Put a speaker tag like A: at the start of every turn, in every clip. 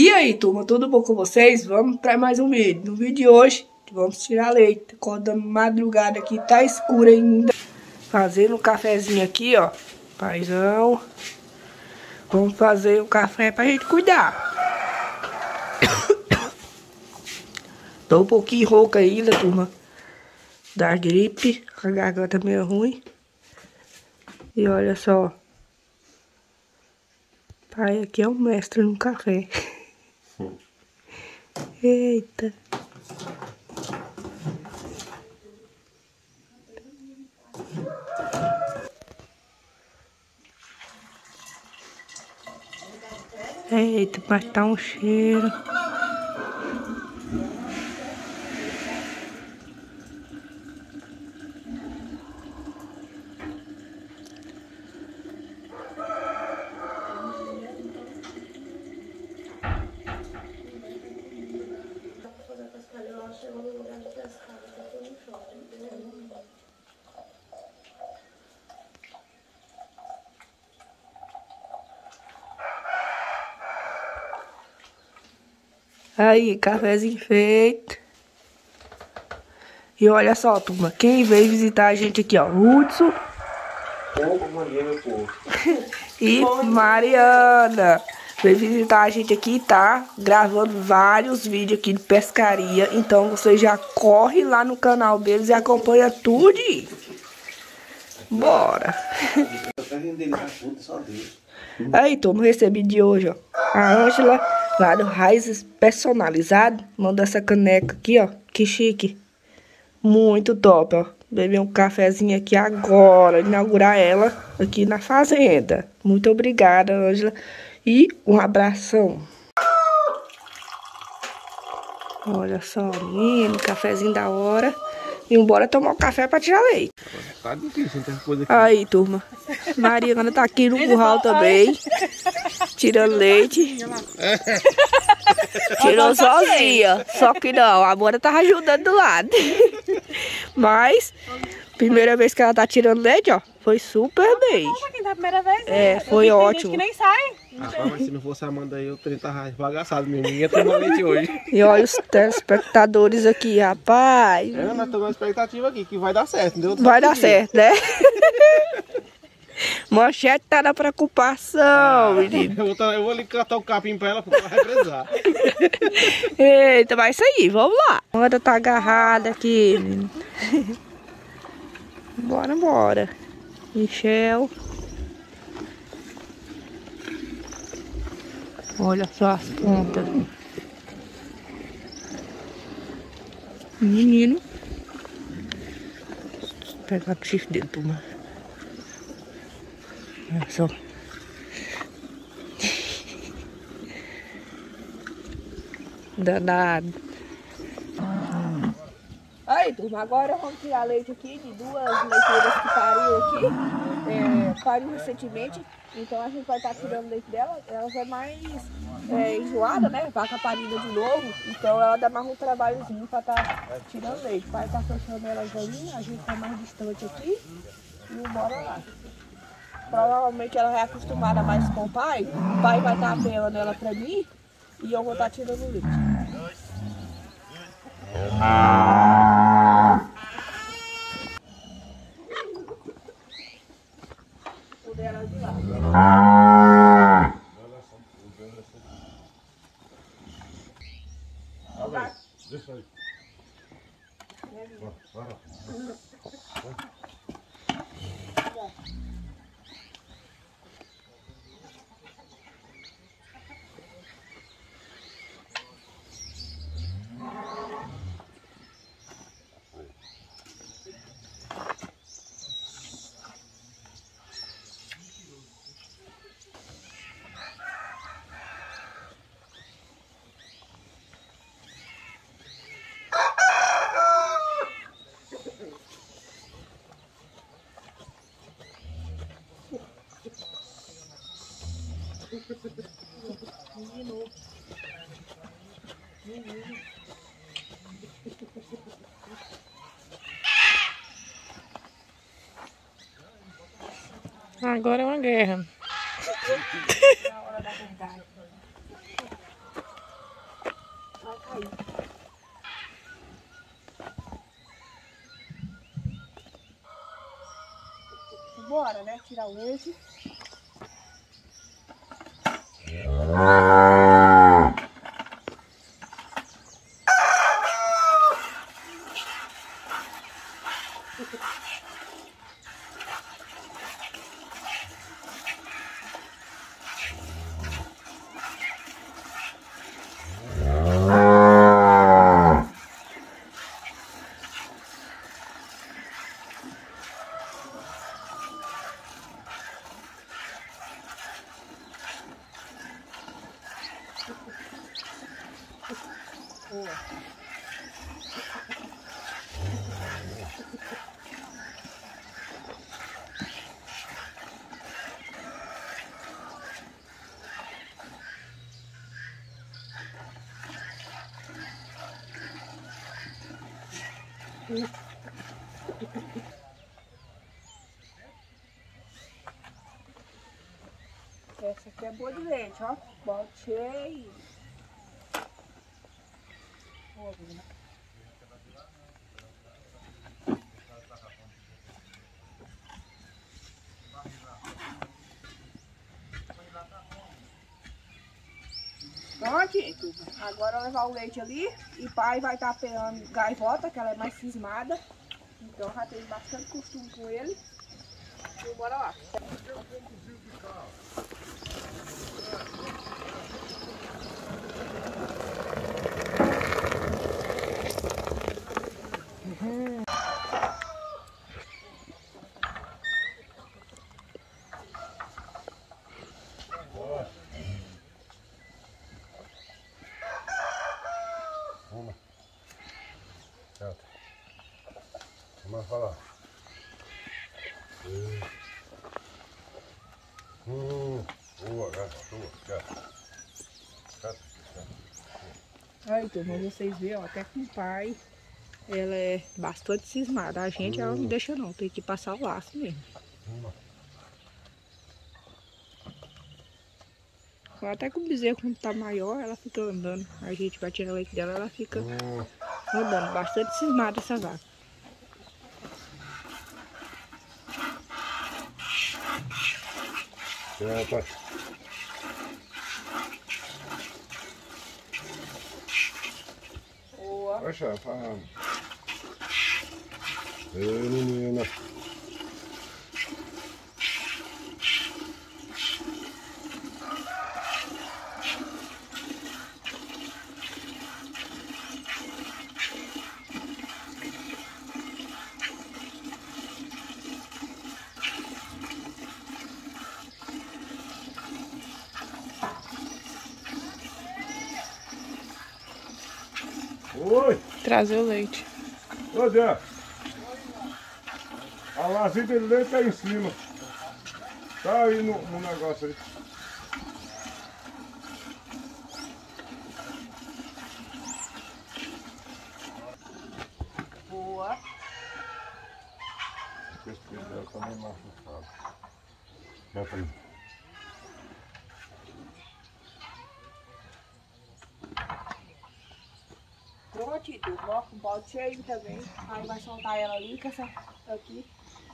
A: E aí, turma, tudo bom com vocês? Vamos para mais um vídeo. No vídeo de hoje, vamos tirar leite. Acordando madrugada aqui, tá escuro ainda. Fazendo um cafezinho aqui, ó. Paizão. Vamos fazer o um café pra gente cuidar. Tô um pouquinho rouca ainda, turma. Da gripe. A garganta meio ruim. E olha só. Pai aqui é o mestre no café. Eita. Eita, mas tá um cheiro. Aí, cafezinho feito. E olha só, turma, quem veio visitar a gente aqui, ó, Hudson. e Mariana. Veio visitar a gente aqui, tá? Gravando vários vídeos aqui de pescaria. Então você já corre lá no canal deles e acompanha tudo. Bora. Aí, turma, recebi de hoje, ó. A Ângela do Raízes Personalizado. Manda essa caneca aqui, ó. Que chique. Muito top, ó. Beber um cafezinho aqui agora. Inaugurar ela aqui na fazenda. Muito obrigada, Ângela. E um abração. Olha só, menino. Cafezinho da hora. E embora tomar o um café pra tirar leite. Tá difícil, tem coisa aqui. Aí, turma. Mariana tá aqui no curral também. Tirando leite. Tirou sozinha. Só que não, a Mora tava ajudando do lado. Mas, primeira vez que ela tá tirando leite, ó. Foi super bem. É, foi ótimo. que nem sai.
B: Rapaz, mas se não fosse a Amanda aí, eu teria tava bagaçado mesmo. Ninguém tomou leite hoje.
A: E olha os telespectadores aqui, rapaz.
B: É, nós estamos expectativa aqui, que vai dar certo, entendeu?
A: Vai dar certo, né? Manchete tá na preocupação, ah, menino.
B: Eu vou, eu vou ali catar o capim pra ela, vai precisar.
A: Eita, mas isso aí, vamos lá. A Amanda tá agarrada aqui, menino. Bora, bora. Michel. Olha só as pontas. Menino. Vou pegar o chifre dele, turma. Só. Danado. Aí, turma, agora vamos tirar leite aqui de duas leiteiras que pariu aqui. É, pariu recentemente. Então a gente vai estar tá tirando leite dela. Ela é mais é, enjoada, né? Vaca parida de novo. Então ela dá mais um trabalhozinho para estar tá tirando leite. O pai está fechando elas aí, a gente está mais distante aqui. E bora lá. Provavelmente ela é acostumada mais com o pai. O pai vai estar apelando ela para mim e eu vou estar tirando leite. Ah. Deixa aí. Ah, agora é uma guerra. A hora da verdade. Bora, né? Tirar hoje. Leite. Essa aqui é boa de leite, ó. Bote cheio. Boa, Bruna. Pronto, turma. Agora levar o leite ali e pai vai estar pegando gaivota, que ela é mais cismada. Então já tem bastante costume com ele. Então bora lá.
C: Vamos. Certo. Vamos falar. Hum, boa, gata, boa, certo. Certo, certo.
A: Aí, turma, vocês verem, ó, até com o pai, ela é bastante cismada. A gente, ela não deixa não, tem que passar o laço mesmo.
C: Vamos.
A: Até que o bezerro, quando tá maior, ela fica andando. A gente vai tirar o leite dela, ela fica
C: Hum,
A: andando. Bastante cismada essa vaca.
C: Certo.
A: Boa.
C: Poxa, fala. Ei, menina. Oi,
A: Trazer o leite.
C: ô Zé. A lazinha de leite tá em cima. Tá aí no, no negócio aí.
A: Boa.
C: Esse pedal também machucado. Bota aí.
A: Pronto, turma. Ó, com o balde cheio também. Aí vai soltar ela ali, que essa aqui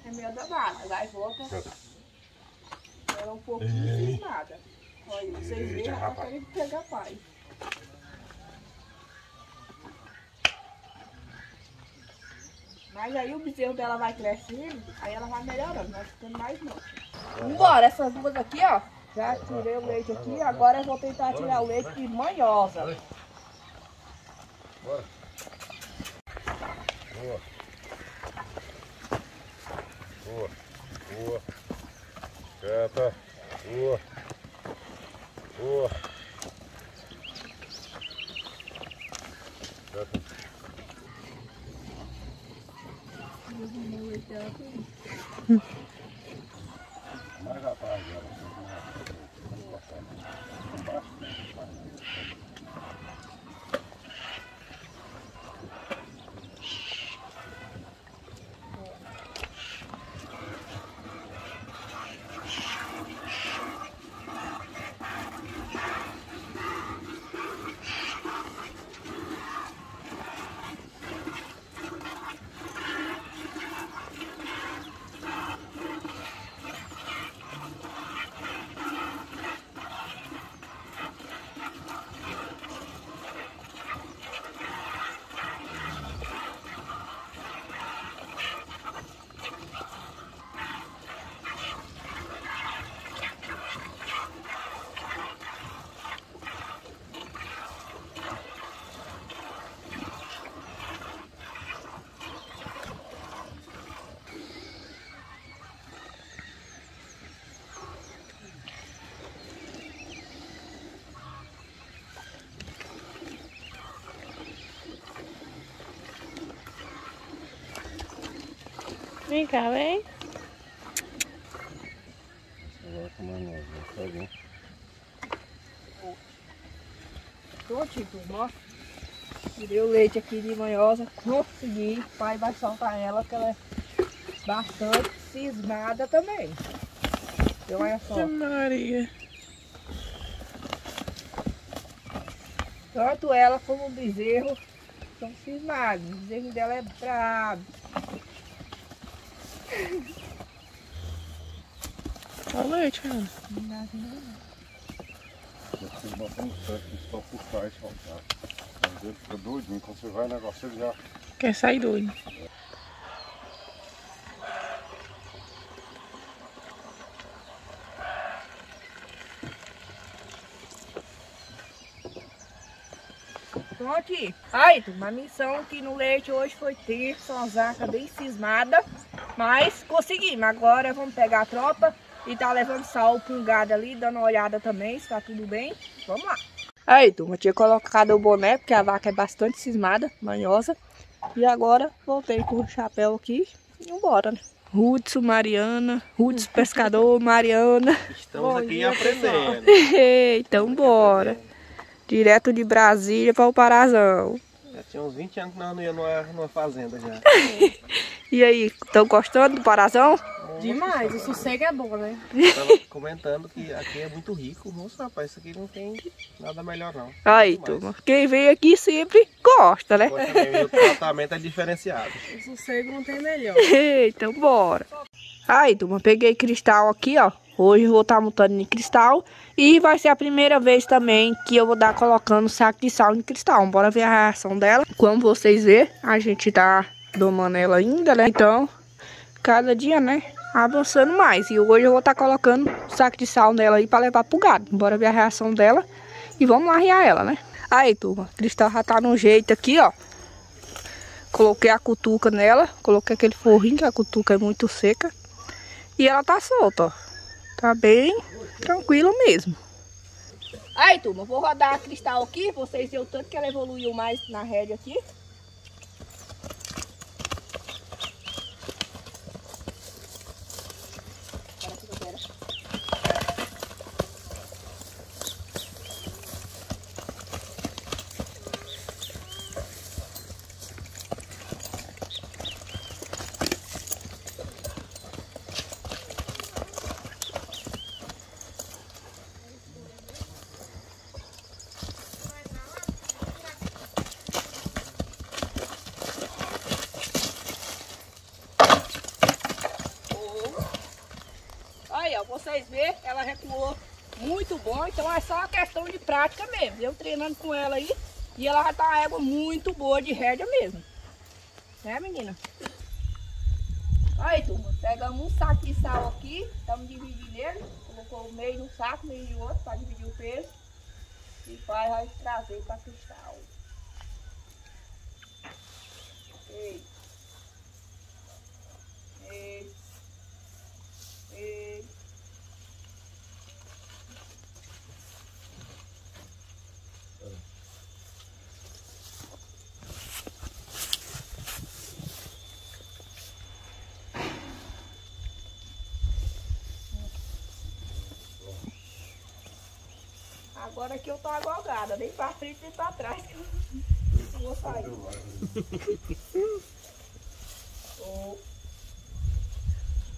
A: é meio danada. A gaivota,
C: Certo.
A: ela é um pouquinho cismada. Olha, vocês verem, ela tá querendo pegar pai. Mas aí o bezerro dela vai crescendo, aí ela vai melhorando, vai ficando mais mansa. Vambora, essas duas aqui, ó. Já tirei o leite aqui, agora eu vou tentar tirar o leite de manhosa.
C: Bora. Boa. Boa. Boa. Quieta. Boa. Boa. Quieta. Mais
D: Vem cá, vem.
A: Tô, tipo, ó. Tirei o leite aqui de manhosa. Consegui. O pai vai soltar ela, que ela é bastante cismada também. Então, olha só.
D: Maria.
A: Tanto ela como o bezerro são cismados. O bezerro dela é brabo.
D: Olha o leite, Ana.
A: Não dá.
C: Vocês botam no certo, só puxar e soltar. Às vezes fica doidinho, quando você vai, o negócio ele já.
D: Quer sair doido.
A: Então aqui. Aí, turma, a missão aqui no leite hoje foi ter uma zaca bem cismada. Mas conseguimos. Agora vamos pegar a tropa e tá levando sal pro gado ali, dando uma olhada também, se tá tudo bem. Vamos lá. Aí, turma, tinha colocado o boné, porque a vaca é bastante cismada, manhosa. E agora voltei com o chapéu aqui e vambora, né? Hudson, Mariana, Hudson Pescador, Mariana.
B: Estamos
A: Bom
B: aqui
A: dia,
B: aprendendo.
A: então bora. Direto de Brasília para o Parazão.
B: Já tinha uns 20 anos que nós não íamos numa, numa fazenda já.
A: E aí, estão gostando do Parazão?
D: Demais, o sossego é bom, né?
B: Tava comentando que aqui é muito rico. Nossa, rapaz, isso aqui não tem nada melhor não.
A: Aí, turma. Quem vem aqui sempre gosta, né?
B: E o tratamento é diferenciado.
D: O sossego não tem melhor.
A: então bora. Aí, turma, peguei cristal aqui, ó. Hoje eu vou estar montando em cristal. E vai ser a primeira vez também que eu vou dar colocando saco de sal em cristal. Bora ver a reação dela. Como vocês vê, a gente tá domando ela ainda, né? Então, cada dia, né? Avançando mais. E hoje eu vou estar colocando saco de sal nela aí pra levar pro gado. Bora ver a reação dela. E vamos lá riar ela, né? Aí, turma, o cristal já tá no jeito aqui, ó. Coloquei a cutuca nela, coloquei aquele forrinho, que a cutuca é muito seca. E ela tá solta, ó. Tá bem tranquilo mesmo. Aí, turma, vou rodar a cristal aqui, vocês verem o tanto que ela evoluiu mais na rédea aqui. Recuou muito bom, então é só uma questão de prática mesmo. Eu treinando com ela aí, e ela já tá uma égua muito boa de rédea mesmo. Né, menina? Aí, turma, pegamos um saco de sal aqui, estamos dividindo ele. Colocou meio no saco, meio no outro, para dividir o peso. E vai trazer para cristal. Ei. Ei. Ei. Agora que eu tô agogada, nem pra frente nem pra trás. que eu não vou sair.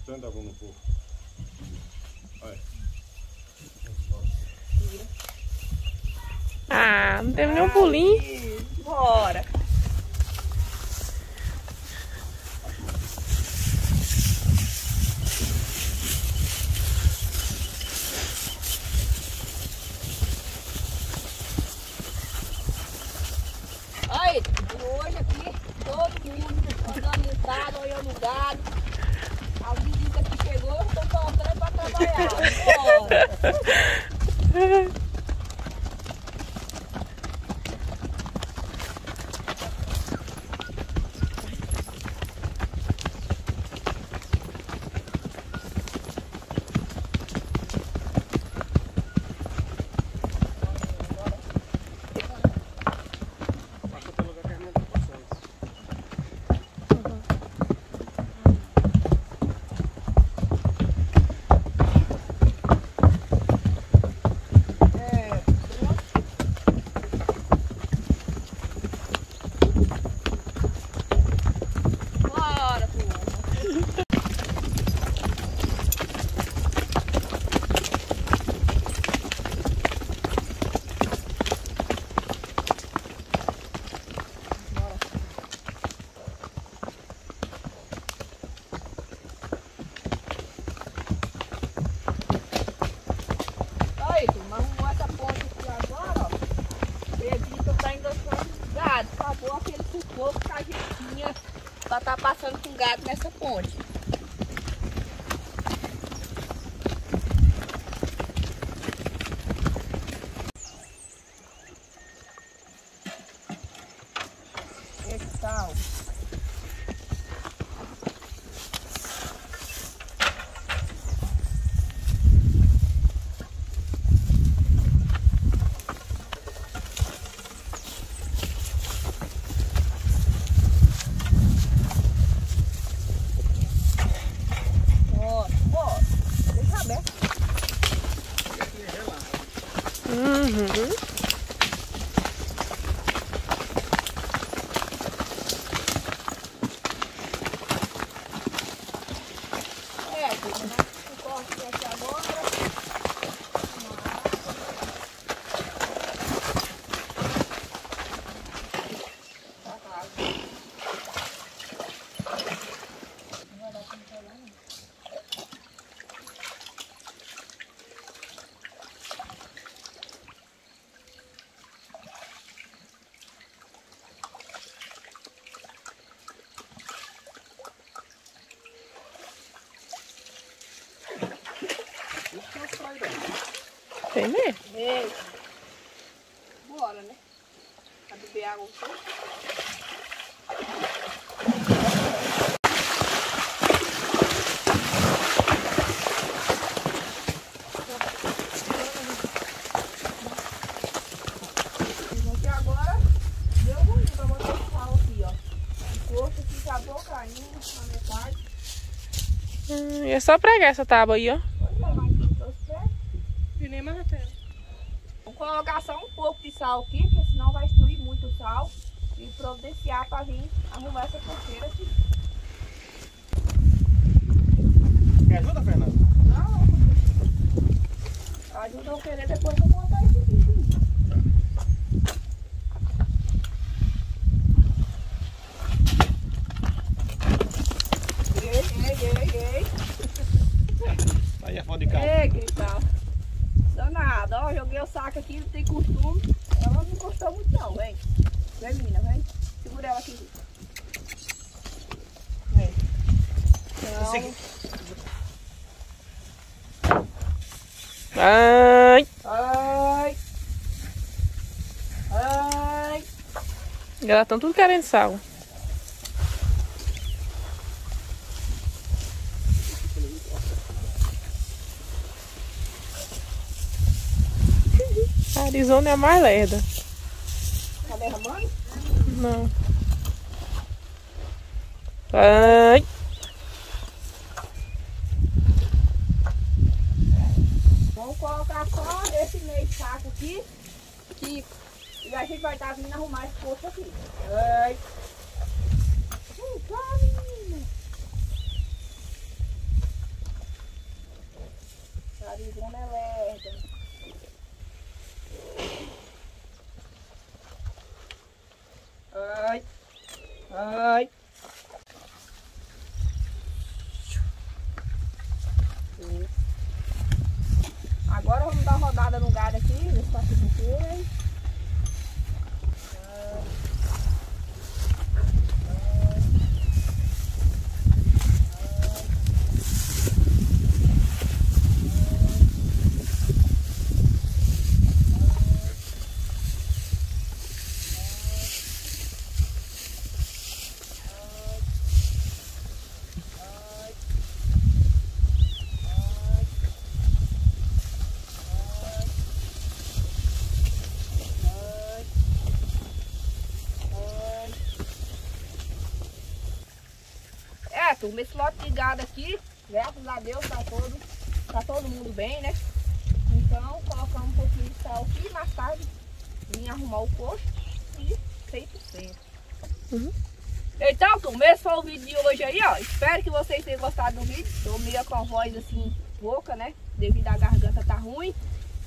C: Tenta no povo.
D: Ah, não teve nenhum pulinho.
A: Bora. Passando com gado nessa ponte. Esse sal. Bora, bora. Deixa aberto.
D: Uhum.
A: É, filha, né? O corte aqui agora. Tá claro. Não vai dar pra pegar, não.
D: Tem mesmo.
A: Ei. Bora, né? Pra beber água um pouco. Aqui agora deu ruim pra botar o sal aqui, ó. O aqui acabou caindo na metade.
D: Hum, e é só pregar essa tábua aí, ó.
A: Olha mais que eu trouxe.
D: E nem martelo.
A: Vou colocar só um pouco de sal aqui, porque senão vai destruir muito o sal. E providenciar pra vir arrumar essa coceira aqui.
B: Me ajuda, Fernando?
A: Não. Ajuda eu querer depois eu montar isso aqui. Ei, ei, ei, ei.
B: Aí é foda de casa.
A: Ei, Cristal. Danado, ó, joguei o saco aqui, não tem costume. Ela não gostou muito não, vem. Vem, menina, vem. Segura ela aqui. Vem. Então,
D: Ai.
A: ai. Ai.
D: Elas estão tudo querendo sal. A Arizona é a mais lerda.
A: Tá derramando?
D: Não. Ai.
A: Vamos colocar só esse meio saco aqui. Que e a gente vai estar vindo arrumar esse poço aqui. Ai. Cá, menina. É lerda. Ai. Ai. Agora vamos dar uma rodada no gado aqui, ver se tá tudo turma, esse lote de gado aqui, graças a Deus, tá todo, tá todo mundo bem, né? Então, colocamos um pouquinho de sal aqui, mais tarde vim arrumar o coxo e 100%.
D: Uhum.
A: Então, turma, esse foi o vídeo de hoje aí, ó. Espero que vocês tenham gostado do vídeo. Tô meio com a voz assim, pouca, né? Devido à garganta tá ruim.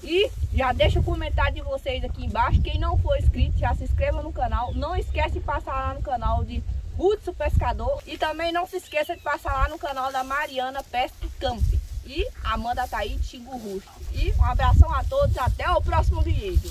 A: E já deixa o comentário de vocês aqui embaixo. Quem não for inscrito, já se inscreva no canal. Não esquece de passar lá no canal de Hudson Pescador. E também não se esqueça de passar lá no canal da Mariana Pesca Camp. E Amanda Taí de Xingu Russo. E um abração a todos. Até o próximo vídeo.